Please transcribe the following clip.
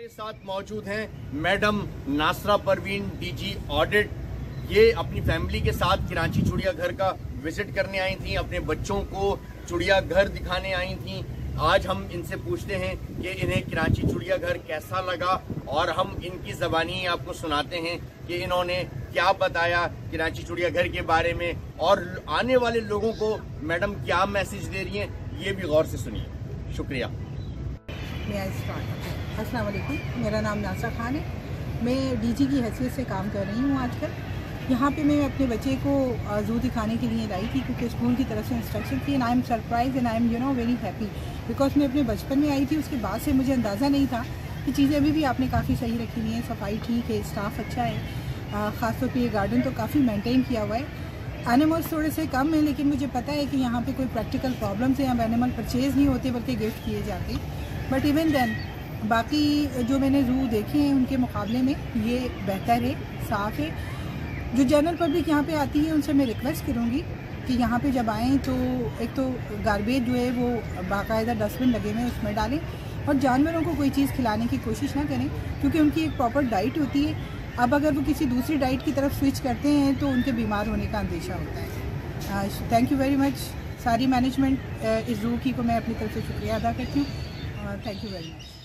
हमारे साथ मौजूद हैं madam Nasra Parveen, DG audit. ये अपनी फैमिली के साथ कराची चिड़ियाघर का विज़िट करने आई थी, अपने बच्चों को चिड़ियाघर दिखाने आई थी। आज हम इनसे पूछते हैं कि इन्हें कराची चिड़ियाघर कैसा लगा और हम इनकी जबानी आपको सुनाते हैं कि इन्होंने क्या बताया कराची चिड़ियाघर के बारे में और आने वाले लोगों को मैडम क्या मैसेज दे रही हैं, ये भी गौर से सुनिए। शुक्रिया। अस्सलाम वालेकुम। मेरा नाम नासा खान है। मैं डीजी की हैसियत से काम कर रही हूँ आजकल। यहाँ पे मैं अपने बच्चे को जू दिखाने के लिए लाई थी क्योंकि स्कूल की तरफ़ से इंस्ट्रक्शन थी and I am surprise and I am you know very happy because मैं अपने बचपन में आई थी। उसके बाद से मुझे अंदाज़ा नहीं था कि चीज़ें अभी भी आपने काफ़ी सही रखी हुई हैं। सफ़ाई ठीक है स्टाफ अच्छा है। ख़ासतौर पर ये गार्डन तो काफ़ी मेनटेन किया हुआ है। एनिमल्स थोड़े से कम हैं, लेकिन मुझे पता है कि यहाँ पे कोई प्रैक्टिकल प्रॉब्लम्स हैं। यहाँ एनिमल परचेज़ नहीं होते, बल्कि गिफ्ट किए जाते बट इवन देन बाकी जो मैंने जू देखे हैं उनके मुकाबले में, ये बेहतर है, साफ़ है। जो जनरल पब्लिक यहाँ पे आती है, उनसे मैं रिक्वेस्ट करूँगी कि यहाँ पे जब आएँ तो एक तो गारबेज जो है वो बाकायदा डस्टबिन लगे हुए उसमें डालें और जानवरों को कोई चीज़ खिलाने की कोशिश ना करें, क्योंकि उनकी एक प्रॉपर डाइट होती है। अब अगर वो किसी दूसरी डाइट की तरफ़ स्विच करते हैं तो उनके बीमार होने का अंदेशा होता है। थैंक यू वेरी मच सारी मैनेजमेंट इस जू की को मैं अपनी तरफ़ से शुक्रिया अदा करती हूँ। Thank you very much